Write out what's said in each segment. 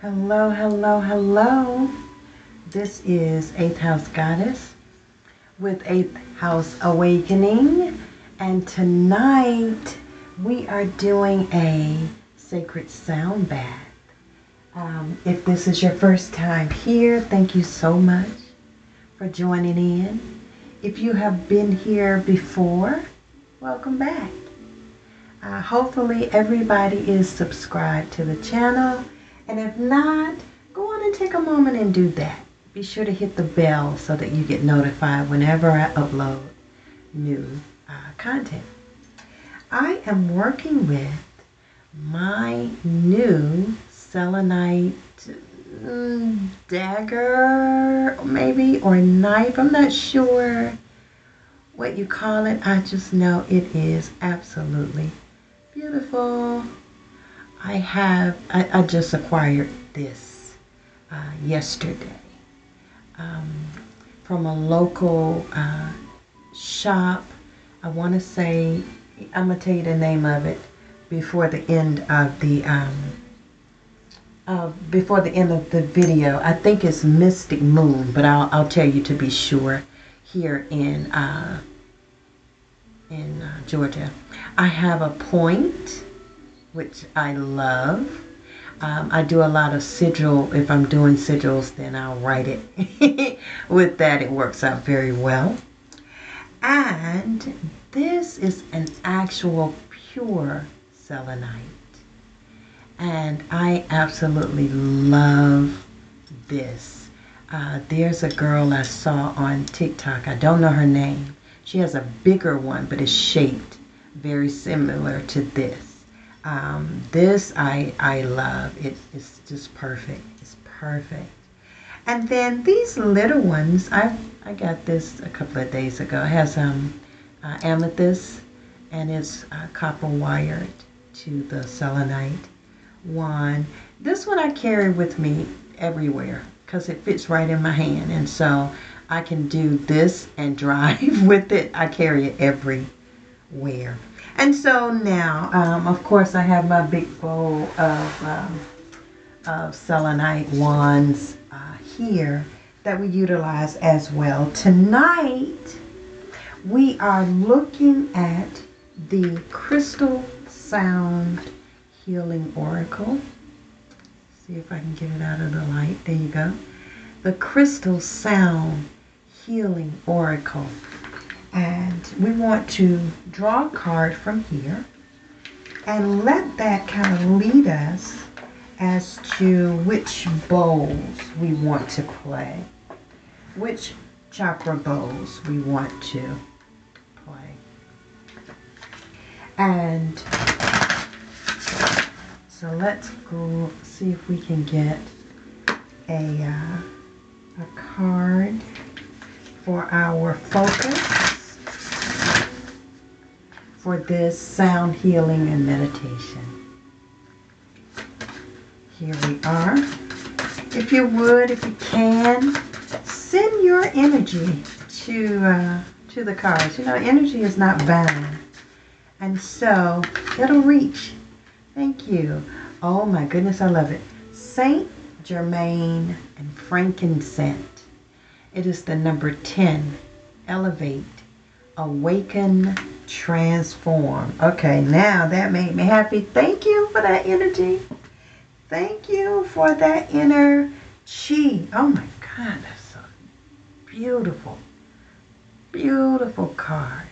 Hello, hello, hello. This is Eighth Houz Goddess with Eighth Houz Awakening. And tonight we are doing a sacred sound bath. Um, if this is your first time here, thank you so much for joining in. If you have been here before, welcome back. Uh, hopefully, everybody is subscribed to the channel and if not, go on and take a moment and do that. Be sure to hit the bell so that you get notified whenever I upload new uh, content. I am working with my new selenite mm, dagger, maybe, or knife. I'm not sure what you call it. I just know it is absolutely beautiful. I have, I, I just acquired this uh, yesterday um, from a local uh, shop. I want to say, I'm going to tell you the name of it before the end of the, um, uh, before the end of the video. I think it's Mystic Moon, but I'll, I'll tell you to be sure here in, uh, in uh, Georgia. I have a point which I love. Um, I do a lot of sigil. If I'm doing sigils, then I'll write it. With that, it works out very well. And this is an actual pure selenite. And I absolutely love this. Uh, there's a girl I saw on TikTok. I don't know her name. She has a bigger one, but it's shaped very similar to this. Um, this I I love. It is just perfect. It's perfect. And then these little ones, I I got this a couple of days ago. It has um uh, amethyst and it's uh, copper wired to the selenite one. This one I carry with me everywhere because it fits right in my hand, and so I can do this and drive with it. I carry it everywhere. And so now, um, of course, I have my big bowl of, um, of selenite wands uh, here that we utilize as well. Tonight, we are looking at the Crystal Sound Healing Oracle. See if I can get it out of the light. There you go. The Crystal Sound Healing Oracle. And we want to draw a card from here and let that kind of lead us as to which bowls we want to play, which chakra bowls we want to play. And so let's go see if we can get a, uh, a card for our focus for this sound healing and meditation. Here we are. If you would, if you can, send your energy to uh, to the cards. You know, energy is not bound, and so it'll reach. Thank you. Oh my goodness, I love it. Saint Germain and frankincense. It is the number 10. Elevate, awaken, transform. Okay, now that made me happy. Thank you for that energy. Thank you for that inner chi. Oh my God, that's so beautiful. Beautiful card.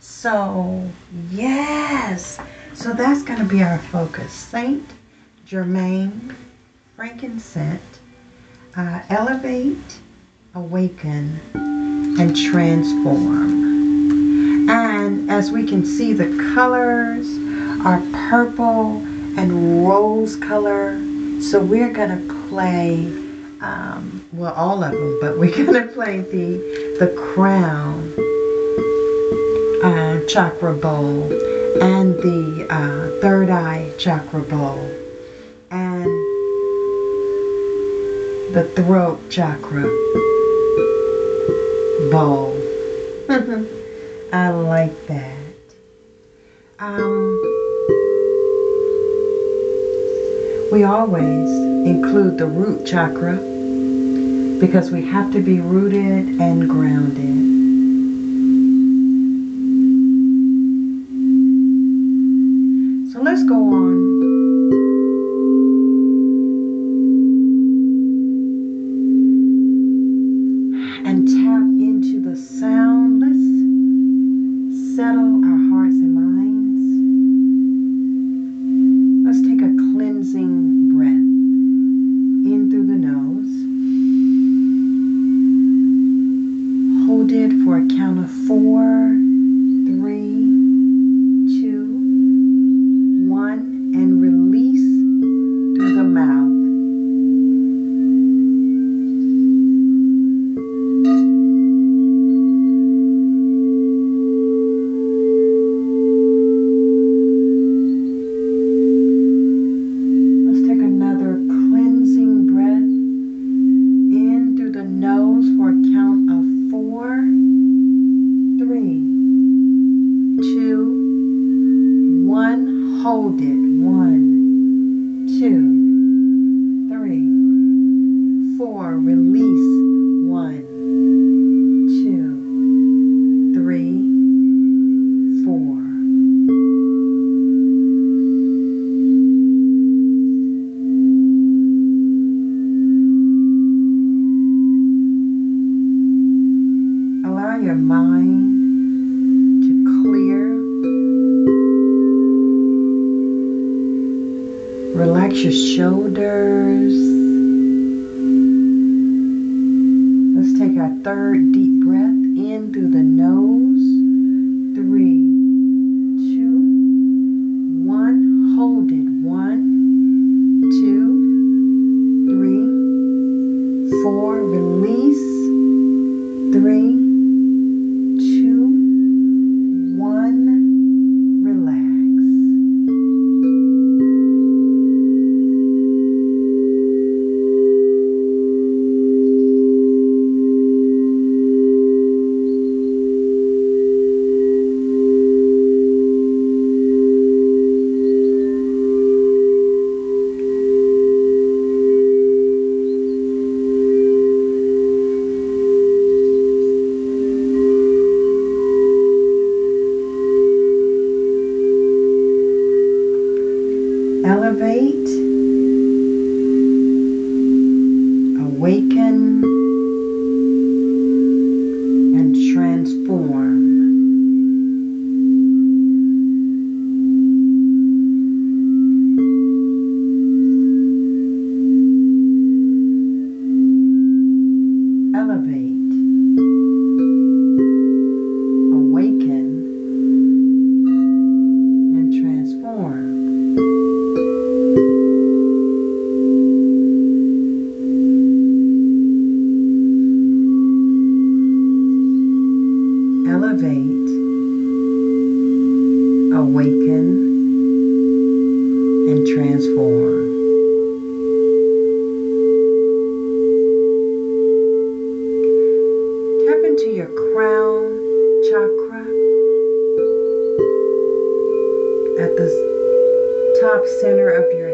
So, yes. So that's going to be our focus. Saint Germain, frankincense, uh, elevate, awaken, and transform. And as we can see, the colors are purple and rose color. So we're going to play, um, well, all of them, but we're to play the, the crown uh, chakra bowl and the uh, third eye chakra bowl and the throat chakra bowl. I like that. Um, we always include the root chakra because we have to be rooted and grounded. shoulders. Let's take our third deep elevate, awaken. top center of your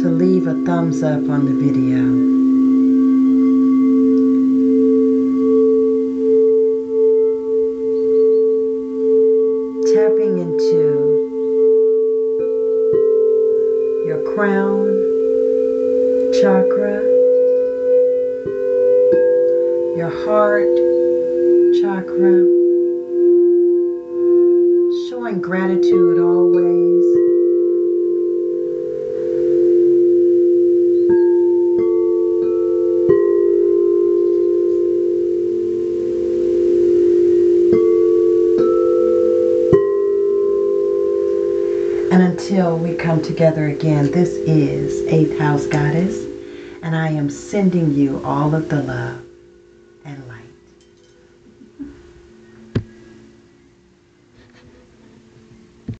to leave a thumbs up on the video. Until we come together again, this is Eighth Houz Goddess, and I am sending you all of the love.